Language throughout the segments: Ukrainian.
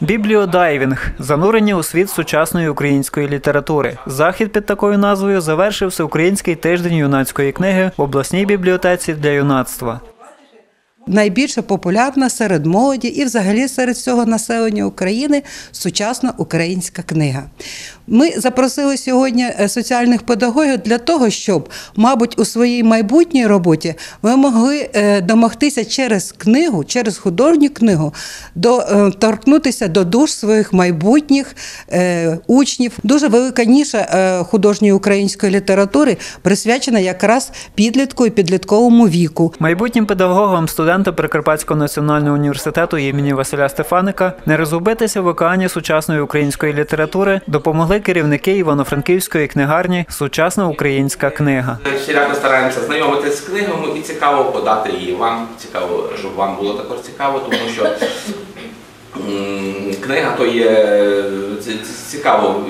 Бібліодайвінг занурення у світ сучасної української літератури. Захід під такою назвою завершив всеукраїнський тиждень юнацької книги в обласній бібліотеці для юнацтва. найбільше популярна серед молоді і взагалі серед всього населення України сучасна українська книга. Ми запросили сьогодні е, соціальних педагогів для того, щоб, мабуть, у своїй майбутній роботі ви могли е, домогтися через книгу, через художню книгу, е, торкнутися до душ своїх майбутніх учнів. Дуже велика ніша художньої української літератури присвячена якраз підлітку і підлітковому віку. Майбутнім педагогам студента Прикарпатського національного університету імені Василя Стефаника не розгубитися в океані сучасної української літератури допомогли керівники Івано-Франківської книгарні Сучасна українська книга. Щиряко стараємося знайомитися з книгами і цікаво подати її вам. Цікаво, щоб вам було також цікаво, тому що книга то є цікаво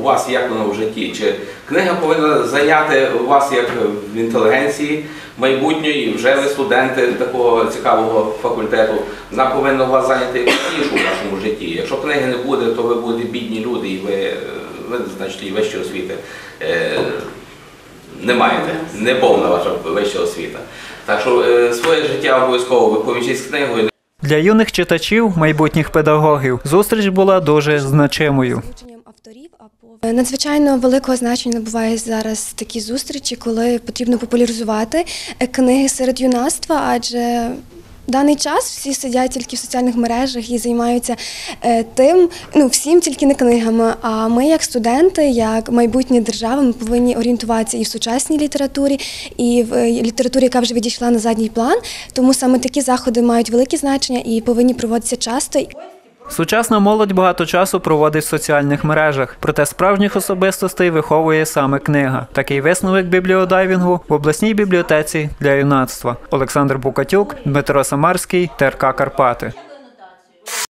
у вас як воно в житті. Чи книга повинна зайняти вас як в інтелігенції майбутньої, вже ви студенти такого цікавого факультету, вона повинна вас зайняти нішу в вашому житті. Якщо книги не буде, то ви будете бідні люди і ви, ви значить, і вищої освіти. е, не маєте, не повна ваша вища освіта. Так що е, своє життя обов'язково ви з книгою. Для юних читачів, майбутніх педагогів, зустріч була дуже значимою. Або надзвичайно великого значення набуває зараз такі зустрічі, коли потрібно популяризувати е, книги серед юнацтва, адже даний час всі сидять тільки в соціальних мережах і займаються е, тим, ну всім тільки не книгами. А ми, як студенти, як майбутні держави, ми повинні орієнтуватися і в сучасній літературі, і в е, літературі, яка вже відійшла на задній план. Тому саме такі заходи мають велике значення і повинні проводитися часто. Сучасна молодь багато часу проводить в соціальних мережах, проте справжніх особистостей виховує саме книга. Такий висновок бібліодайвінгу в обласній бібліотеці для юнацтва. Олександр Букатюк, Дмитро Самарський, ТРК Карпати.